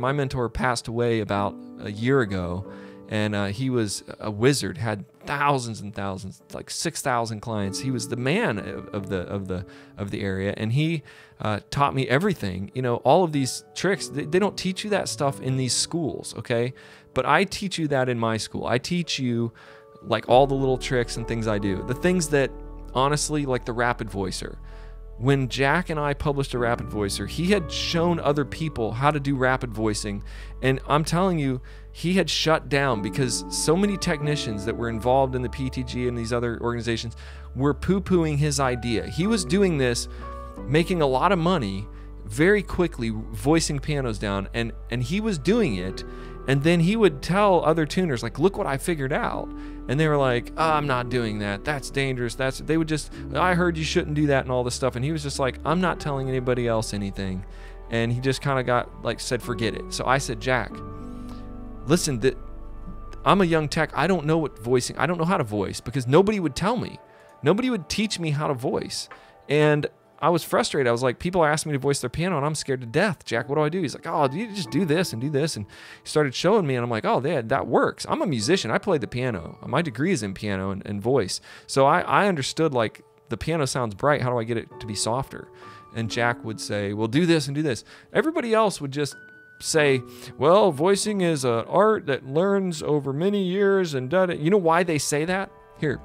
my mentor passed away about a year ago, and uh, he was a wizard, had thousands and thousands, like six thousand clients. He was the man of, the of the of the area, and he uh, taught me everything. You know, all of these tricks. They, they don't teach you that stuff in these schools, okay? But I teach you that in my school. I teach you like all the little tricks and things I do. The things that honestly, like the rapid voicer when Jack and I published a rapid voicer, he had shown other people how to do rapid voicing. And I'm telling you, he had shut down because so many technicians that were involved in the PTG and these other organizations were poo pooing his idea. He was doing this, making a lot of money very quickly, voicing pianos down, and, and he was doing it. And then he would tell other tuners, like, look what I figured out and they were like, oh, "I'm not doing that. That's dangerous." That's they would just, "I heard you shouldn't do that" and all this stuff. And he was just like, "I'm not telling anybody else anything," and he just kind of got like said, "Forget it." So I said, "Jack, listen, that I'm a young tech. I don't know what voicing. I don't know how to voice because nobody would tell me. Nobody would teach me how to voice." And I was frustrated. I was like, people are asking me to voice their piano, and I'm scared to death. Jack, what do I do? He's like, oh, you just do this and do this, and he started showing me, and I'm like, oh, yeah, that works. I'm a musician. I play the piano. My degree is in piano and, and voice, so I, I understood like the piano sounds bright. How do I get it to be softer? And Jack would say, well, do this and do this. Everybody else would just say, well, voicing is an art that learns over many years and da You know why they say that? Here.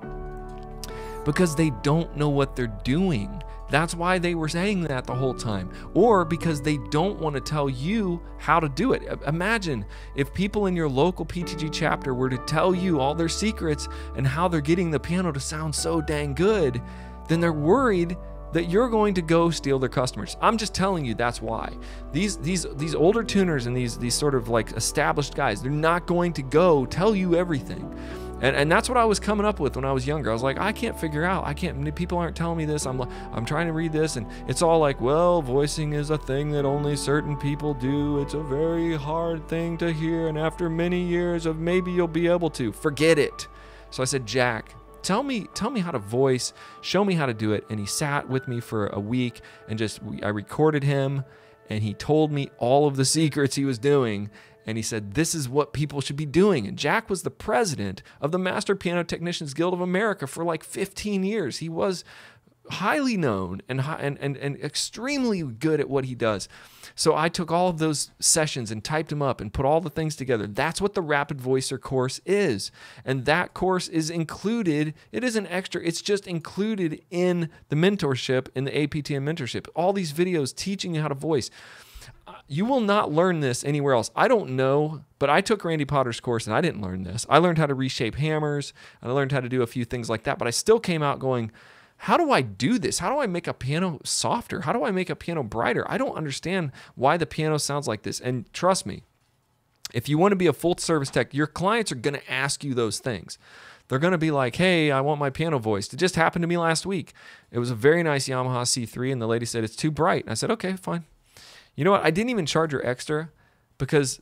Because they don't know what they're doing. That's why they were saying that the whole time. Or because they don't want to tell you how to do it. Imagine if people in your local PTG chapter were to tell you all their secrets and how they're getting the piano to sound so dang good, then they're worried that you're going to go steal their customers. I'm just telling you that's why. These these these older tuners and these these sort of like established guys, they're not going to go tell you everything. And, and that's what I was coming up with when I was younger. I was like, I can't figure out. I can't. People aren't telling me this. I'm I'm trying to read this, and it's all like, well, voicing is a thing that only certain people do. It's a very hard thing to hear, and after many years of maybe you'll be able to. Forget it. So I said, Jack, tell me tell me how to voice. Show me how to do it. And he sat with me for a week, and just I recorded him, and he told me all of the secrets he was doing and he said, This is what people should be doing. And Jack was the president of the Master Piano Technicians Guild of America for like 15 years. He was highly known and, and, and, and extremely good at what he does. So I took all of those sessions and typed them up and put all the things together. That's what the Rapid Voicer course is. And that course is included, It isn't extra, it's just included in the mentorship, in the APTM mentorship. All these videos teaching you how to voice you will not learn this anywhere else. I don't know, but I took Randy Potter's course and I didn't learn this. I learned how to reshape hammers and I learned how to do a few things like that, but I still came out going, how do I do this? How do I make a piano softer? How do I make a piano brighter? I don't understand why the piano sounds like this. And trust me, if you want to be a full service tech, your clients are going to ask you those things. They're going to be like, hey, I want my piano voiced. It just happened to me last week. It was a very nice Yamaha C3, and the lady said, it's too bright. And I said, okay, fine. You know what? I didn't even charge her extra because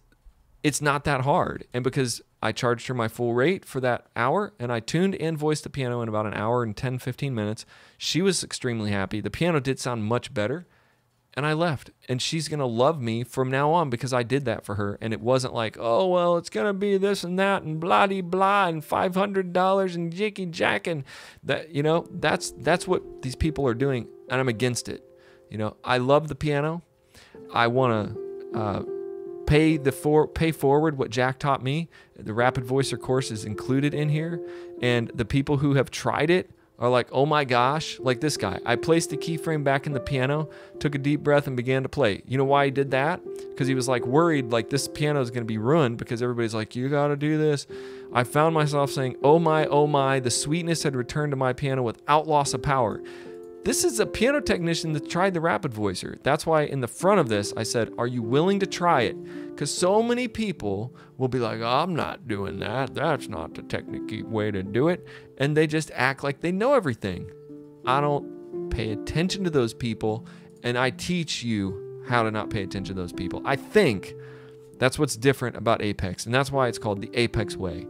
it's not that hard. And because I charged her my full rate for that hour and I tuned and voiced the piano in about an hour and 10, 15 minutes, she was extremely happy. The piano did sound much better. And I left. And she's going to love me from now on because I did that for her. And it wasn't like, oh, well, it's going to be this and that and blah de blah and $500 and jicky jack. And that, you know, that's, that's what these people are doing. And I'm against it. You know, I love the piano. I want to uh, pay the for pay forward what Jack taught me. The Rapid Voicer course is included in here, and the people who have tried it are like, oh my gosh, like this guy. I placed the keyframe back in the piano, took a deep breath, and began to play. You know why he did that? Because he was like worried, like this piano is going to be ruined because everybody's like, you got to do this. I found myself saying, oh my, oh my, the sweetness had returned to my piano without loss of power. This is a piano technician that tried the Rapid Voicer. That's why in the front of this, I said, Are you willing to try it? Because so many people will be like, I'm not doing that. That's not the technique way to do it. And they just act like they know everything. I don't pay attention to those people, and I teach you how to not pay attention to those people. I think that's what's different about Apex, and that's why it's called the Apex Way.